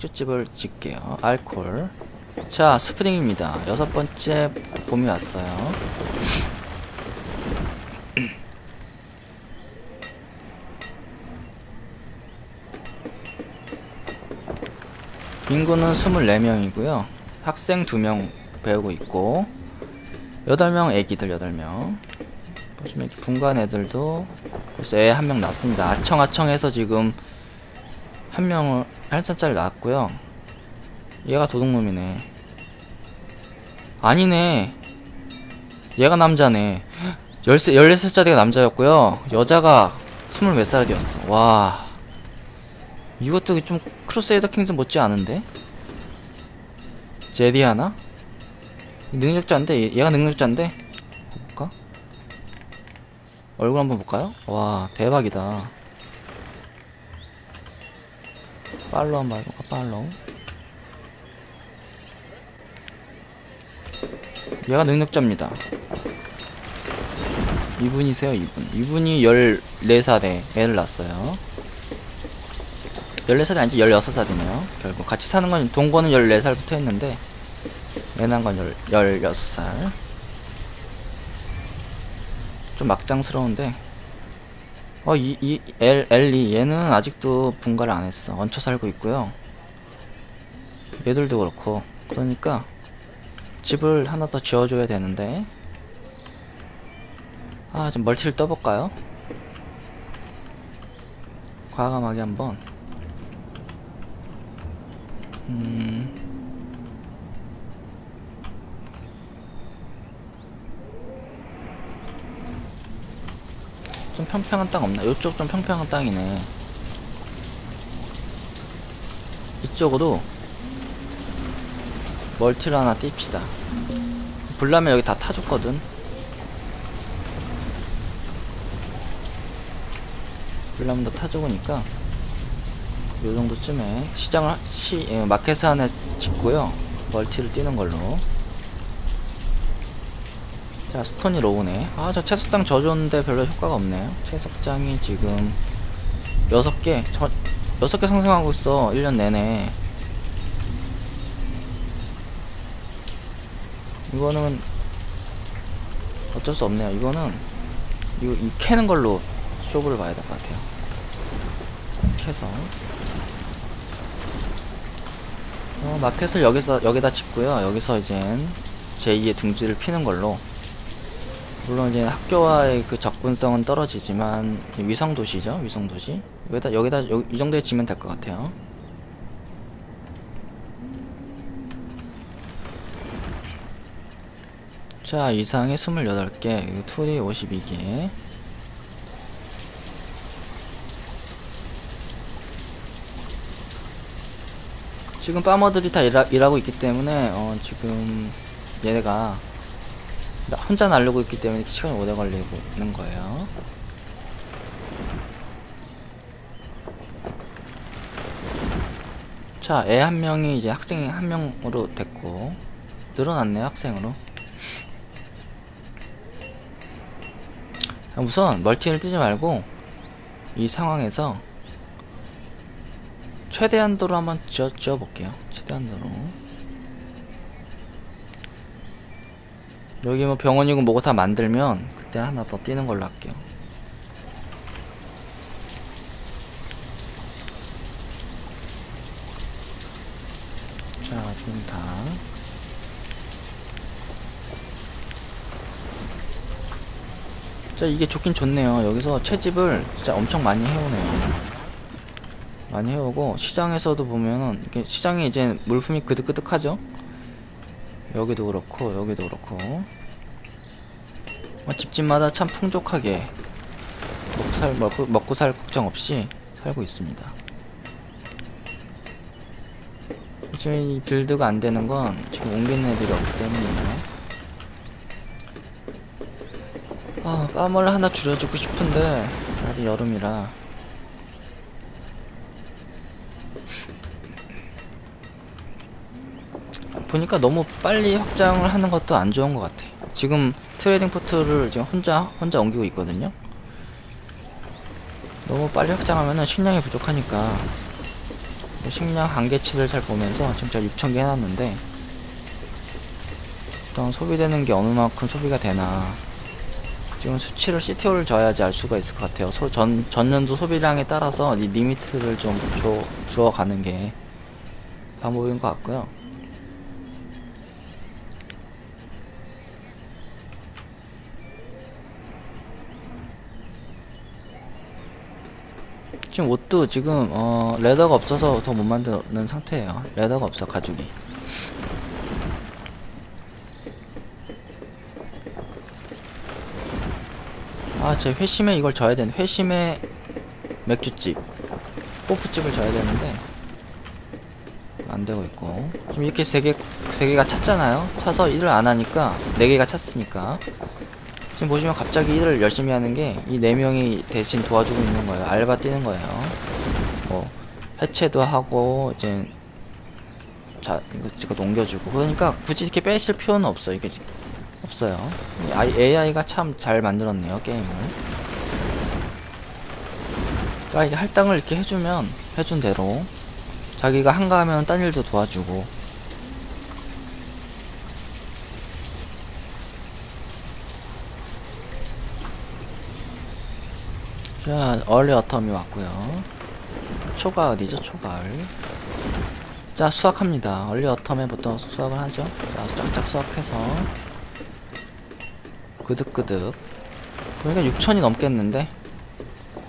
맥주집을 짓게요. 알콜. 자, 스프링입니다. 여섯 번째 봄이 왔어요. 인구는 24명이고요. 학생 2명 배우고 있고 8명 애기들 8명 보시면 분간 애들도 벌써 애 한 명 낳습니다. 아청아청해서 지금 한 명을 한 살짜리 낳았고요. 얘가 도둑놈이네. 아니네. 얘가 남자네. 13, 14살짜리가 남자였고요. 여자가 20몇 살이었어. 와. 이것도 좀 크루세이더 킹즈 못지 않은데? 제리아나? 능력자인데? 얘- 얘가 능력자인데? 볼까? 얼굴 한번 볼까요? 와, 대박이다. 팔로우 한번 해볼까? 팔로우. 얘가 능력자입니다. 이분이세요, 이분. 이분이 14살에 애를 낳았어요. 14살이 아니지 16살이네요. 결국 같이 사는 건 동거는 14살부터 했는데 애 낳은 건 16살. 좀 막장스러운데 어, 이, 이, 엘, 엘리, 얘는 아직도 분가를 안 했어. 얹혀 살고 있고요. 얘들도 그렇고. 그러니까, 집을 하나 더 지어줘야 되는데. 아, 좀 멀티를 떠볼까요? 과감하게 한번. 음. 좀 평평한 땅 없나? 이쪽 좀 평평한 땅이네. 이쪽으로 멀티를 하나 띄웁시다. 불나면 여기 다 타줬거든. 불나면 다 타주고니까 요 정도쯤에 시장을 하- 시 예, 마켓을 하나 짓고요. 멀티를 띄는 걸로. 자, 스톤이 로우네. 아, 저 채석장 져줬는데 별로 효과가 없네요. 채석장이 지금 6개, 저, 6개 상승하고 있어. 1년 내내. 이거는 어쩔 수 없네요. 이거는 이, 이 캐는 걸로 쇼부를 봐야 될 것 같아요. 캐서. 어, 마켓을 여기서, 여기다 짓고요. 여기서 이젠 제2의 둥지를 피는 걸로 물론 이제 학교와의 그 접근성은 떨어지지만 위성 도시죠 위성 도시 여기다 여기다 여, 이 정도에 지면 될 것 같아요. 자 이상의 28개 그리고 투리 52개 지금 파머들이 다 일하, 일하 고 있기 때문에 어 지금 얘네가 나 혼자 날르고 있기 때문에 시간이 오래 걸리고 있는 거예요. 자, 애 한 명이 이제 학생이 한 명으로 됐고 늘어났네요, 학생으로. 우선 멀티를 뜨지 말고 이 상황에서 최대한도로 한번 지어, 지어볼게요. 최대한도로. 여기 뭐 병원이고 뭐고 다 만들면 그때 하나 더 뛰는 걸로 할게요. 자, 지금 다. 자, 이게 좋긴 좋네요. 여기서 채집을 진짜 엄청 많이 해오네요. 많이 해오고, 시장에서도 보면은, 이게 시장에 이제 물품이 그득그득하죠? 여기도 그렇고, 여기도 그렇고. 어, 집집마다 참 풍족하게 먹고 살, 먹고, 먹고 살 걱정 없이 살고 있습니다. 지금 이 빌드가 안 되는 건 지금 옮기는 애들이 없기 때문이에요. 아, farm을 하나 줄여주고 싶은데 아직 여름이다 보니까 너무 빨리 확장을 하는 것도 안 좋은 것 같아. 지금 trading post를 지금 혼자 혼자 옮기고 있거든요. 너무 빨리 확장하면은 식량이 부족하니까 식량 한계치를 잘 보면서 지금 제가 6,000개 해놨는데 일단 소비되는 게 어느 만큼 소비가 되나 지금 수치를 CTO를 줘야지 알 수가 있을 것 같아요 소, 전, 전년도 소비량에 따라서 이 limit를 좀 줘, 주어가는 게 방법인 것 같고요 지금 옷도 지금 어 leather가 없어서 더 못 만드는 상태예요. leather가 없어 가죽이. 아제 회심에 이걸 져야 되는 회심에 맥주집 호프집을 져야 되는데 안 되고 있고. 지금 이렇게 세개세 개가 찼잖아요? 차서 일을 안 하니까 네 개가 찼으니까 지금 보시면 갑자기 일을 열심히 하는 게 이 네 명이 대신 도와주고 있는 거예요. 알바 뛰는 거예요. 뭐 해체도 하고 이제 자 이거 이거 넘겨주고 그러니까 굳이 이렇게 빼실 필요는 없어 이게 지- 없어요. AI가 참 잘 만들었네요 게임을. 그러니까 이게 할당을 이렇게 해주면 해준 대로 자기가 한가하면 딴 일도 도와주고 자, 얼리 어텀이 왔고요. 초가 어디죠? 초가을. 자, 수확합니다. 얼리 어텀에부터 수확을 하죠. 자, 쫙쫙 수확해서 그득그득. 그러니까 6천이 넘겠는데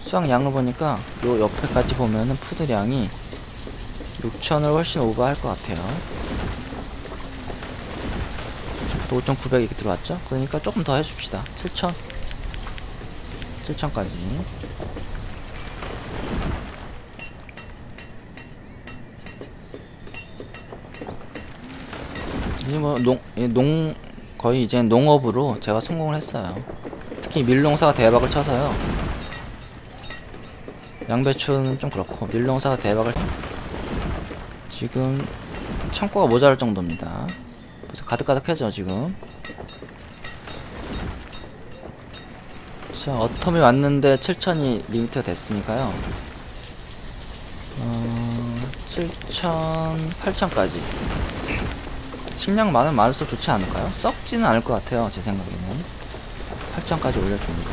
수확 양을 보니까 요 옆에까지 보면은 푸드량이 6천을 훨씬 오버할 것 같아요. 5.900 이렇게 들어왔죠? 그러니까 조금 더 해줍시다. 7천. 7천까지. 이제 뭐, 농, 이 농, 거의 이제 농업으로 제가 성공을 했어요. 특히 밀농사가 대박을 쳐서요. 양배추는 좀 그렇고, 밀농사가 대박을, 지금, 창고가 모자랄 정도입니다. 그래서 가득가득해져, 지금. 자, 어텀이 왔는데 7천이 리미트가 됐으니까요. 어, 7천, 8천까지. 식량 많으면 많을수록 좋지 않을까요? 썩지는 않을 것 같아요, 제 생각에는. 8천까지 올려줍니다.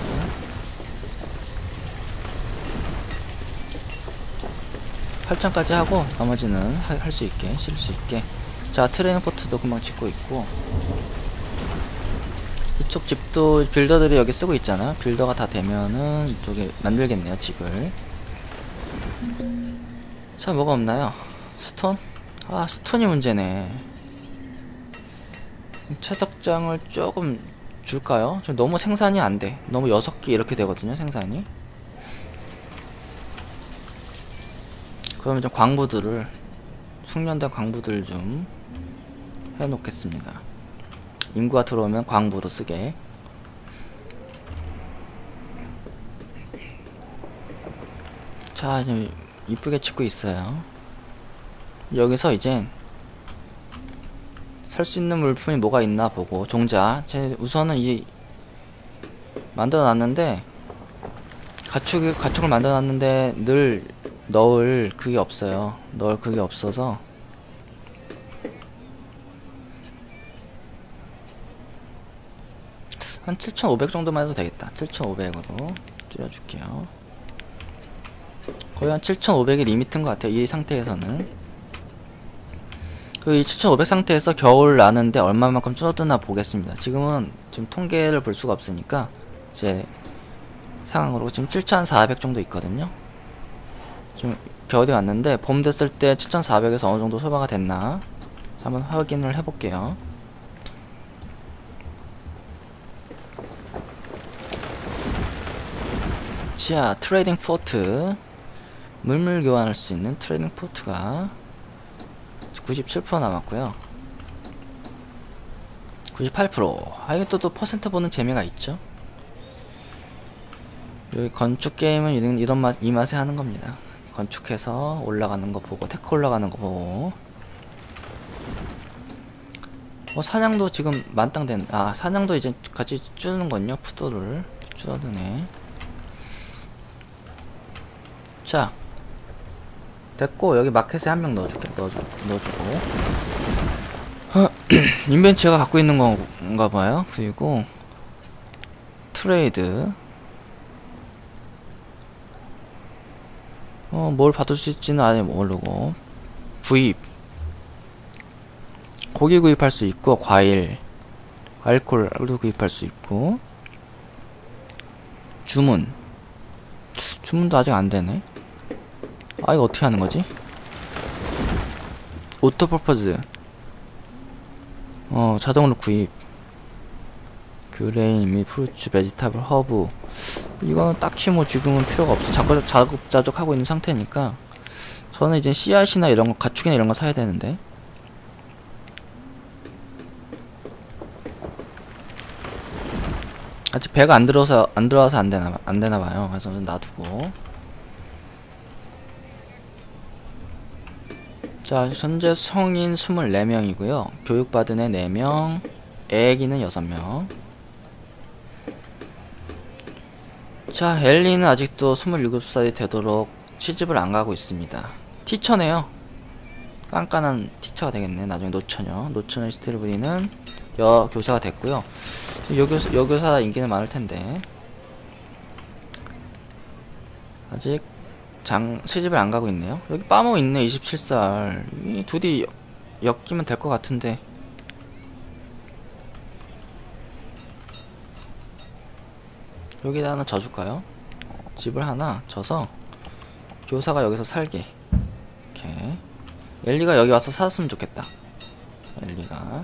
팔천까지 하고 나머지는 할 수 있게 실수 있게 자 트레이닝 포트도 금방 짓고 있고 이쪽 집도 빌더들이 여기 쓰고 있잖아요 빌더가 다 되면은 이쪽에 만들겠네요 집을. 자 뭐가 없나요? 스톤? 아 스톤이 문제네. 채석장을 조금 줄까요? 좀 너무 생산이 안돼. 너무 6개 이렇게 되거든요 생산이. 그러면 좀 광부들을 숙련된 광부들 좀 해놓겠습니다 인구가 들어오면 광부로 쓰게. 자 이제 이쁘게 찍고 있어요. 여기서 이제 살 수 있는 물품이 뭐가 있나 보고 종자. 제 우선은 이 만들어 놨는데 가축 가축을 만들어 놨는데 늘 넣을 그게 없어요. 넣을 그게 없어서 한 7,500 정도만 해도 되겠다. 7,500으로 줄여줄게요. 거의 한 7,500이 리미트인 것 같아요. 이 상태에서는. 그 이 7,500 상태에서 겨울 나는데 얼마만큼 줄어드나 보겠습니다. 지금은 지금 통계를 볼 수가 없으니까 제 상황으로 지금 7,400 정도 있거든요. 지금 겨울이 왔는데 봄 됐을 때 7,400에서 어느 정도 소비가 됐나 한번 확인을 해볼게요. 자, trading port. 물물 교환할 수 있는 trading port가 97% 남았고요. 98%. 아, 이게 또, 또 퍼센트 보는 재미가 있죠. 여기 건축 게임은 이런, 이런 맛, 이 맛에 하는 겁니다. 건축해서 올라가는 거 보고, tech 올라가는 거 보고. 어, 사냥도 지금 만땅된, 아, 사냥도 이제 같이 주는건요, food를. 줄어드네. 자 됐고 여기 마켓에 한 명 넣어줄게 넣어주, 넣어주고. 어, 인벤치가 갖고 있는 건가 봐요. 그리고 트레이드. 어, 뭘 받을 수 있지는 아직 모르고. 구입. 고기 구입할 수 있고 과일. 알코올도 구입할 수 있고. 주문. 주문도 아직 안 되네 아 이거 어떻게 하는 거지? auto purchase 어 자동으로 구입 grain meat fruits vegetable herb 이거는 딱히 뭐 지금은 필요가 없어 자꾸 자급자족 하고 있는 상태니까 저는 이제 씨앗이나 이런 거 가축이나 이런 거 사야 되는데 아직 배가 안 들어서 안 들어와서 안 되나 안 되나 봐요. 그래서 놔두고. 자, 현재 성인 24명이고요. 교육받은 애 4명, 애기는 6명. 자, 엘리는 아직도 27살이 되도록 시집을 안 가고 있습니다. 티처네요. 깐깐한 티처가 되겠네. 나중에 노처녀. 노처녀 스틸브리는 여교사가 됐고요. 여교사, 여교사 인기는 많을 텐데. 아직 장, 시집을 안 가고 있네요. 여기 빠모 있네, 27살. 이 둘이 엮이면 될 것 같은데. 여기다 하나 져줄까요? 집을 하나 져서 교사가 여기서 살게. 이렇게. 엘리가 여기 와서 살았으면 좋겠다. 엘리가.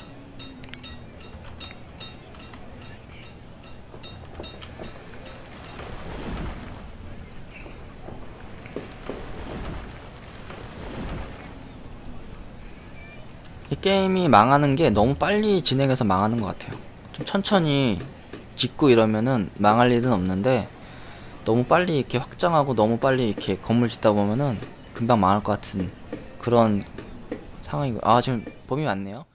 이 게임이 망하는 게 너무 빨리 진행해서 망하는 것 같아요. 좀 천천히 짓고 이러면은 망할 일은 없는데 너무 빨리 이렇게 확장하고 너무 빨리 이렇게 건물 짓다 보면은 금방 망할 것 같은 그런 상황이고 아 지금 범위 왔네요.